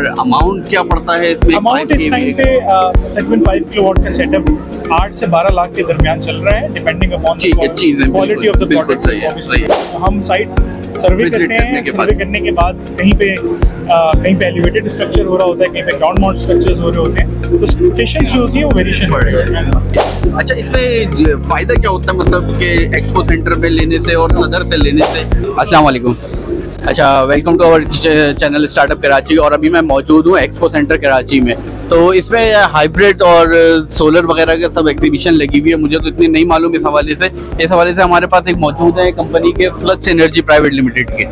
और अमाउंट क्या पड़ता है इसमें? अमाउंट इस टाइम पे तकरीबन फाइव किलो वॉट का सेटअप आठ से बारह लाख के दरमियान चल रहा है डिपेंडिंग अपॉन है, क्वालिटी ऑफ़ द प्रोडक्ट सही है, हम साइट सर्वे करते हैं सर्वे करने के बाद कहीं पे कहीं पे एलिवेटेड स्ट्रक्चर हो रहा होता है कहीं पे ग्राउंड माउंट स्ट्रक्चर्स हो रहे होते हैं तो स्पेसिफिकेशंस जो होती है वो वेरिएशन बढ़ रही अच्छा इसमें फ़ायदा क्या होता है मतलब कि एक्सपो सेंटर पे लेने से और सदर से लेने से? अस्सलाम वालेकुम। अच्छा welcome to our channel startup Karachi और अभी मैं मौजूद हूँ एक्सपो सेंटर कराची में। तो इसमें हाइब्रिड और सोलर वगैरह के सब एग्जीबिशन लगी हुई है। मुझे तो इतनी नहीं मालूम इस हवाले से। इस हवाले से हमारे पास एक मौजूद है कंपनी के फ्लक्स एनर्जी प्राइवेट लिमिटेड के।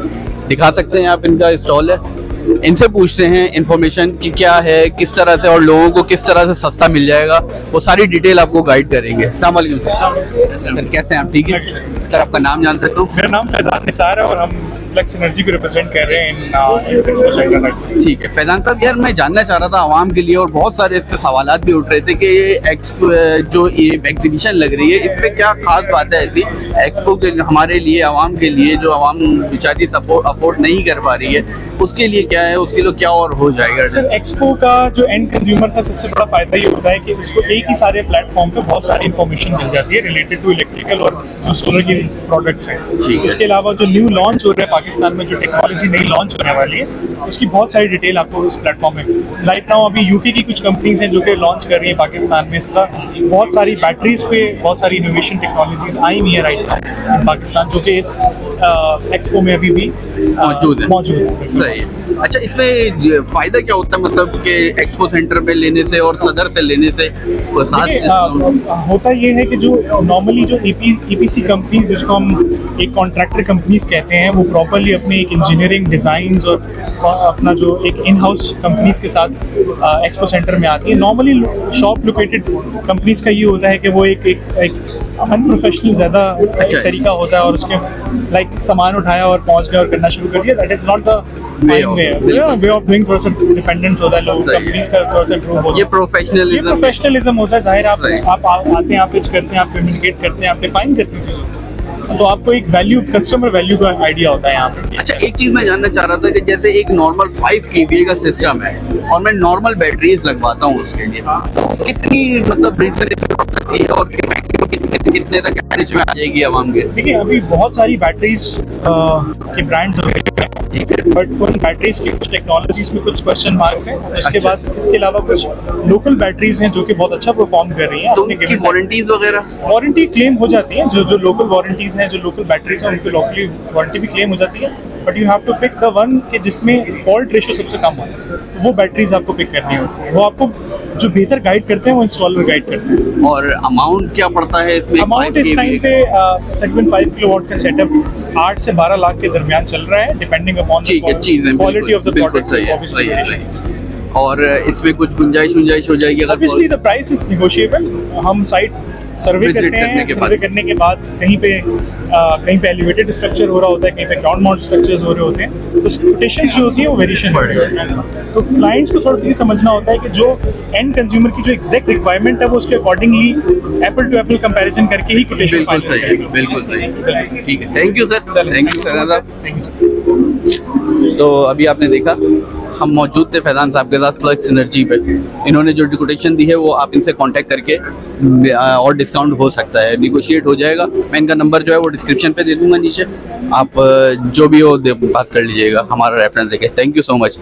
दिखा सकते हैं आप इनका स्टॉल है। इनसे पूछते हैं इन्फॉर्मेशन कि क्या है किस तरह से और लोगों को किस तरह से सस्ता मिल जाएगा। वो सारी डिटेल आपको गाइड करेंगे। सर कैसे हैं आप? ठीक है? सर आपका नाम जान सकता हूँ? मेरा नाम फैजान निसार है और हम फ्लेक्स एनर्जी को रिप्रेजेंट कर रहे हैं सेंटर ठीक है फैजान साहब यार मैं जानना चाह रहा था आवाम के लिए और बहुत सारे इस पे सवाल भी उठ रहे थे कि ये जो ये एग्जीबिशन लग रही है इस पे क्या खास बात है ऐसी? एक्सपो के हमारे लिए आवाम के लिए जो आवाम बेचारी सपोर्ट अफोर्ड नहीं कर पा रही है उसके लिए क्या है? उसके लिए क्या और हो जाएगा? सर एक्सपो का जो एंड कंज्यूमर का सबसे बड़ा फ़ायदा ये होता है कि उसको एक ही सारे प्लेटफॉर्म पे बहुत सारी इन्फॉर्मेशन मिल जाती है रिलेटेड टू इलेक्ट्रिकल और जो सोलर की प्रोडक्ट्स हैं। इसके अलावा जो न्यू लॉन्च हो रहा है पाकिस्तान में जो टेक्नोलॉजी नई लॉन्च होने वाली है उसकी बहुत सारी डिटेल आपको उस प्लेटफॉर्म में। राइट नाउ अभी यूके की कुछ कंपनीज़ हैं जो कि लॉन्च कर रही हैं पाकिस्तान में इस तरह। बहुत सारी बैटरीज पे बहुत सारी इनोवेशन टेक्नोलॉजीज़ आई हुई है राइट नाउ पाकिस्तान जो कि इस एक्सपो में अभी भी मौजूद है। मौजूद है। सही है। अच्छा इसमें फ़ायदा क्या होता है मतलब कि एक्सपो सेंटर पे लेने से और सदर से लेने से? खास होता ये है कि जो नॉर्मली जो ईपीसी कंपनीज़ जिसको हम एक कॉन्ट्रैक्टर कंपनीज़ कहते हैं वो प्रॉपरली अपने एक इंजीनियरिंग डिज़ाइन और अपना जो एक इन हाउस कंपनीज़ के साथ एक्सपो सेंटर में आती है। नॉर्मली शॉप लोकेटेड कंपनीज़ का ये होता है कि वो एक एक एक अनप्रोफेशनल ज़्यादा अच्छा। तरीका होता है और उसके लाइक सामान उठाया और पहुँच गया और करना शुरू कर दिया। That is not the way of doing person dependent होता है लोग। कंपनीज़ का पर्सन होता है। ये प्रोफेशनलिज्म होता है ज़ाहिर आप आप आते हैं आप पिच करते हैं आप कम्युनिकेट करते हैं आप डिफाइन करते हैं चीज़ों को। तो आपको एक वैल्यू कस्टमर वैल्यू का आइडिया होता है यहाँ पे। अच्छा एक चीज़ मैं जानना चाह रहा था कि जैसे एक नॉर्मल फाइव के का सिस्टम है और मैं नॉर्मल बैटरीज लगवाता हूँ उसके लिए कितनी मतलब रीजनेबल है और मैक्सिमम कितने से कितने तक में आ जाएगी आवाम के? देखिए अभी बहुत सारी बैटरीज के ब्रांड्स अवेलेबल बट उन बैटरीज की कुछ टेक्नोलॉजीज़ में कुछ क्वेश्चन मार्क्स हैं। इसके अच्छा। बाद इसके अलावा कुछ लोकल बैटरीज हैं जो कि बहुत अच्छा परफॉर्म कर रही हैं। तो उनकी वारंटीज वगैरह? वारंटी क्लेम हो जाती है जो जो लोकल वारंटीज हैं जो लोकल बैटरीज हैं उनकी लोकली वारंटी भी क्लेम हो जाती है। But you have to pick the one कि जिसमें फॉल्ट रेशियो सबसे कम हो। तो वो बैटरीज आपको पिक करनी होती है। वो आपको जो बेहतर गाइड करते हैं वो इंस्टॉलर गाइड करते हैं। और अमाउंट क्या पड़ता है इसमें? अमाउंट इस टाइम पे तकरीबन फाइव किलो का सेटअप आठ से बारह लाख के दरमियान चल रहा है डिपेंडिंग अपॉन है क्वालिटी ऑफ़ द प्रोडक्ट है है है। और इसमें कुछ गुंजाइश गुंजाइश हो जाएगी अगर obviously the price is negotiable हम साइट सर्वे करते करने हैं के सर्वे करने के बाद कहीं पे अ, कहीं पे एलिवेटेड स्ट्रक्चर हो रहा होता है कहीं पे ग्राउंड माउंट स्ट्रक्चर्स हो रहे होते हैं तो स्पेसिफिकेशंस जो होती है वो वेरिएशन बढ़ रही तो क्लाइंट्स को थोड़ा सा ये समझना होता है कि जो एंड कंज्यूमर की जो एग्जैक्ट रिक्वायरमेंट है वो उसके accordingly apple to apple comparison करके ही कोटेशन बिल्कुल सही बिल्कुल सही ठीक है thank you sir thank you sir thank you sir तो अभी आपने देखा, हम मौजूद थे फैजान साहब के साथ फ्लक्स एनर्जी पे। इन्होंने जो डिकोटेशन दी है, वो आप इनसे कांटेक्ट करके और डिस्काउंट हो सकता है। निगोशिएट हो जाएगा। मैं इनका नंबर जो है, वो डिस्क्रिप्शन पे दे दूँगा नीचे। आप जो भी हो बात कर लीजिएगा। हमारा रेफरेंस देखे थैंक यू सो मच